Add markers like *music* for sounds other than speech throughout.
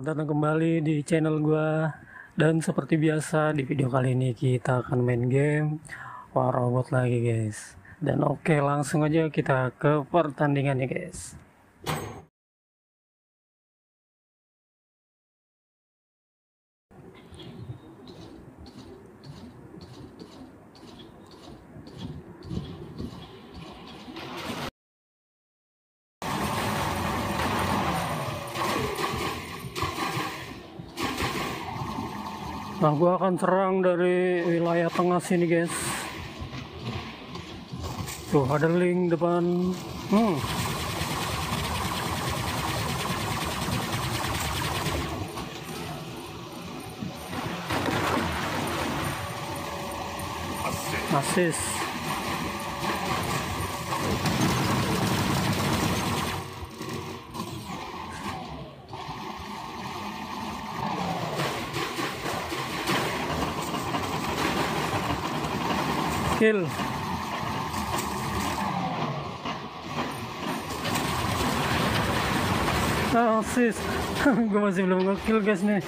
selamat datang kembali di channel gua. Dan seperti biasa di video kali ini kita akan main game War Robot lagi guys. Dan oke langsung aja kita ke pertandingannya guys Nah, gua akan serang dari wilayah tengah sini, guys. Tuh, ada link depan. Hmm. Asis. Kill. Ah, sis. *laughs* Gue masih belum nge-kill guys nih.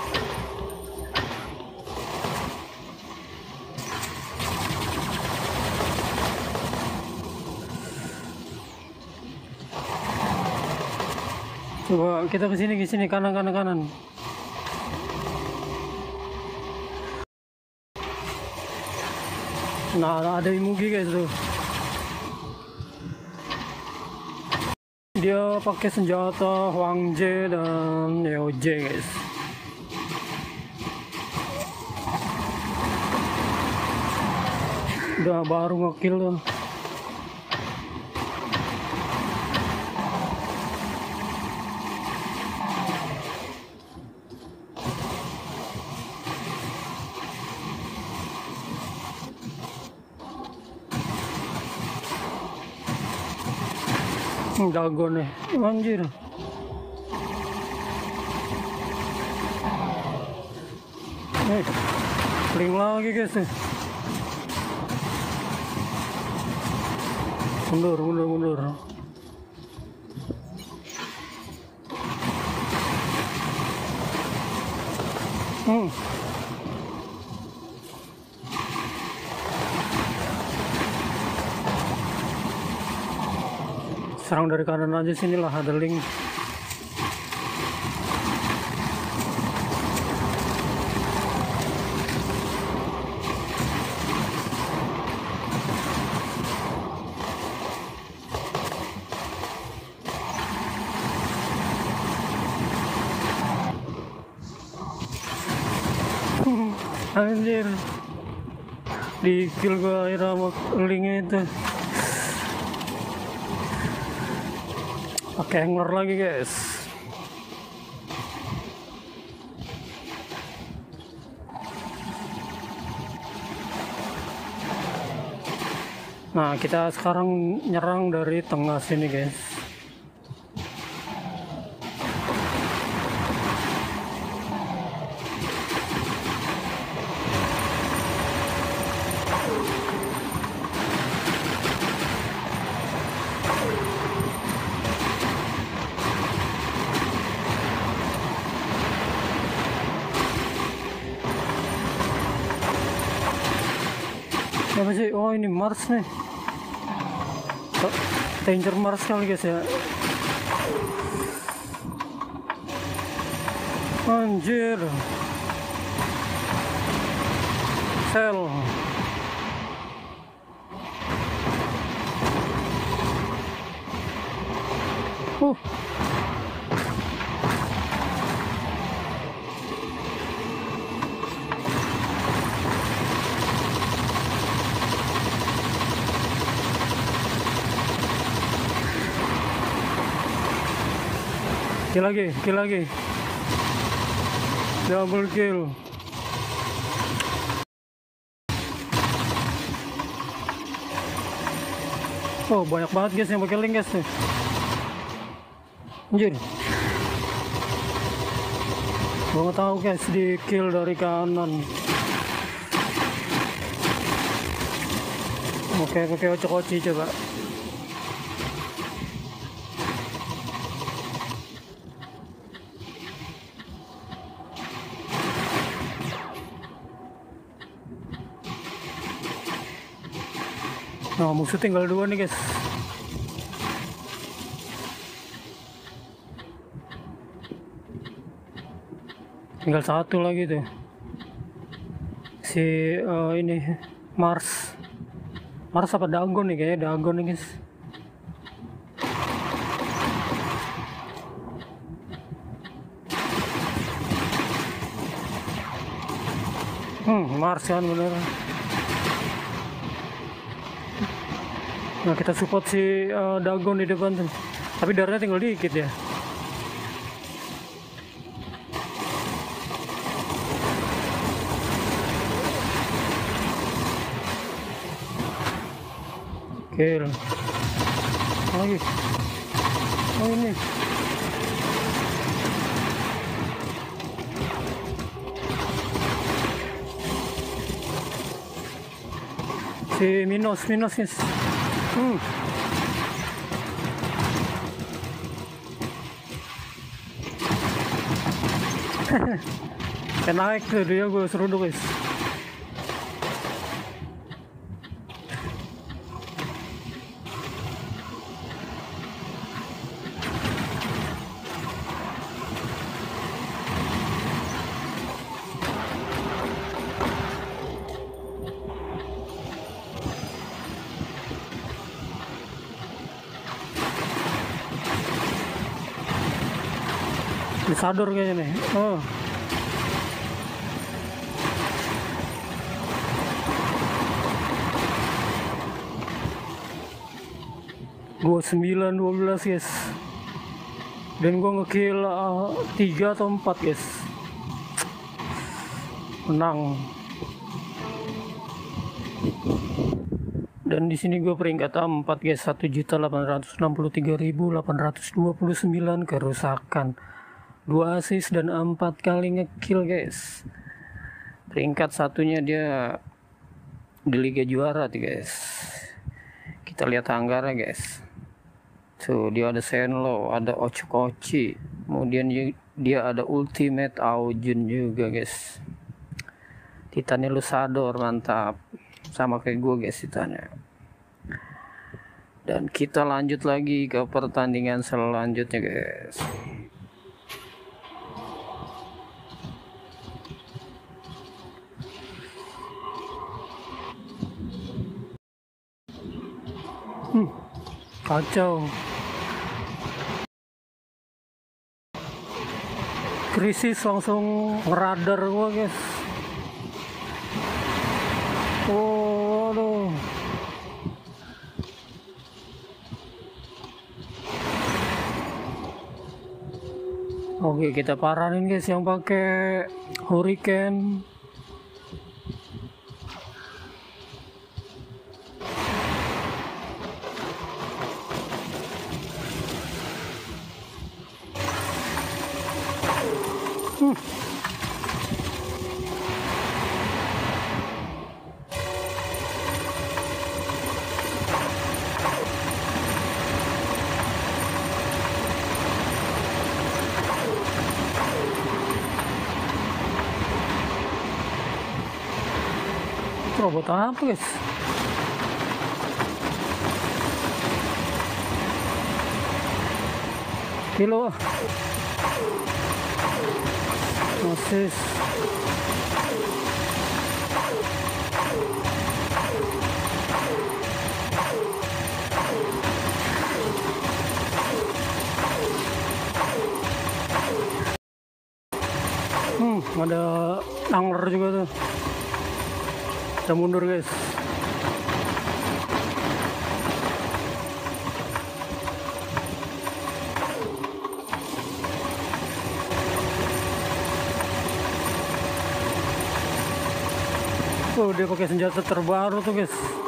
Coba kita ke sini ke sini kanan kanan kanan. Nah, ada Imugi guys tuh. Dia pakai senjata Huang J dan Neo J guys. Udah baru ngekill tuh. Jago nih, anjir. Nih, link lagi guys. Mundur, mundur, mundur. Hmm. Serang dari kanan aja sinilah ada link. *laughs* Anjir. Di kill gua akhirnya linknya itu pakai lagi guys. Nah kita sekarang nyerang dari tengah sini guys Siapa sih? Oh ini Mars nih. Danger Mars kali guys ya. Anjir. Sel. Uh. Kill lagi, kill lagi. Double kill. Oh, banyak banget guys yang pakai link guys nih. Anjir. Nggak tahu guys di kill dari kanan. Oke, pakai ocokoci coba. Nah, musuh tinggal dua nih guys. Tinggal satu lagi tuh. Si uh, ini Mars. Mars apa Dagon nih kayaknya Dagon nih guys. Hmm, Mars kan bener. Nah kita support si uh, Dagon di depan tuh. Tapi darahnya tinggal dikit ya. Kill. Lagi. Oh ini. Si minus minus. Hmm. Kayak naik dia gue seruduk guys. Disador kayaknya nih. Oh. Gue sembilan dua belas guys. Dan gue ngekill uh, 3 atau 4 guys. Menang. Dan di sini gue peringkat 4 guys. 1.863.829 kerusakan 2 assist dan 4 kali ngekill guys. Peringkat satunya dia di Liga Juara tuh guys. Kita lihat anggarnya guys. Tuh dia ada Senlo ada Ochokochi. Kemudian dia ada Ultimate Aujun juga guys. Titannya Lusador mantap. Sama kayak gue guys Titannya dan kita lanjut lagi ke pertandingan selanjutnya guys kacau. Krisis langsung radar gua guys. Oh, aduh. Oke, kita paranin guys yang pakai hurricane. Hmm. Robot apa guys? Kilo. Moses. Hmm, ada angler juga tuh. Kita mundur guys. Oh, dia pakai senjata terbaru tuh, guys.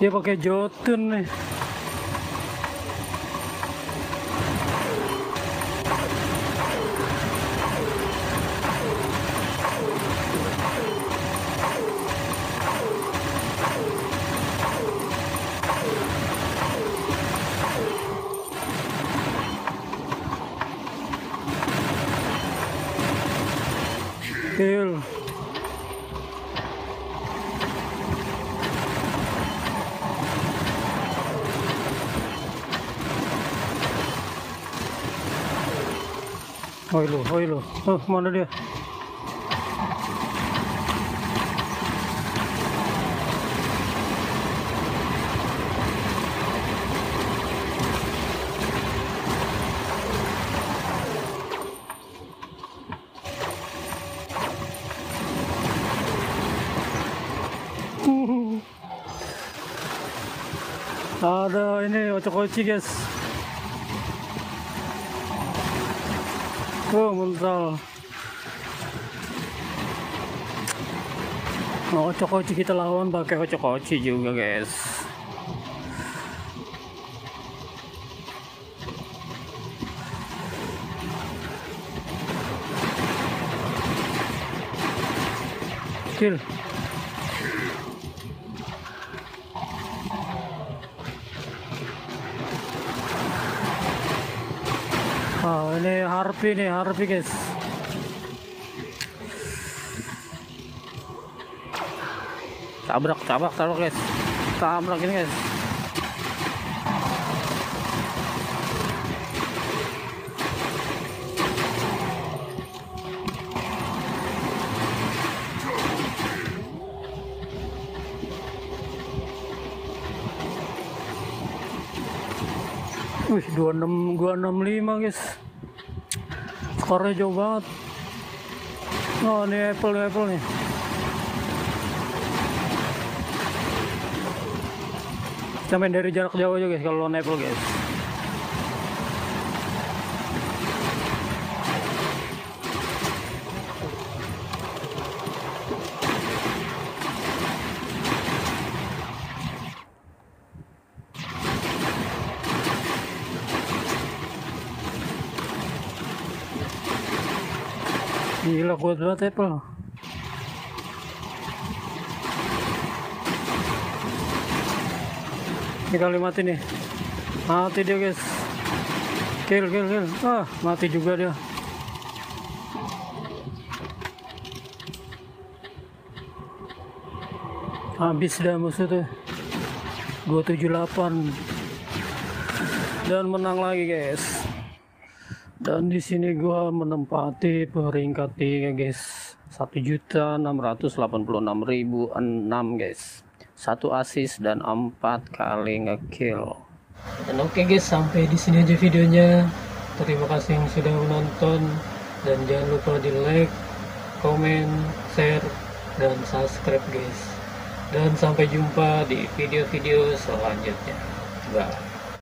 Dia pakai jotun nih Oi lu, oi lu. Oh, mana dia? Ada ini ocok-oci guys. Oh, mental. Nah, ocok-oci kita lawan pakai ocok-oci juga guys. Kill. Oh, ini Harpy nih, Harpy guys. Tabrak, tabrak, tabrak guys. Tabrak ini guys. Wih, 26 265 guys. Skornya jauh banget. Oh, ini Apple, ini Apple nih. Main dari jarak jauh aja guys kalau Apple guys. Kuat banget Apple. Ini kali mati nih. Mati dia guys. Kill, kill, kill. Ah, mati juga dia. Habis dah musuh tuh. 278. Dan menang lagi guys. Dan di sini gua menempati peringkat 3 guys. 1.686.006 guys. Satu assist dan empat kali ngekill. Dan oke okay guys, sampai di sini aja videonya. Terima kasih yang sudah menonton dan jangan lupa di like, komen, share, dan subscribe guys. Dan sampai jumpa di video-video selanjutnya. Bye.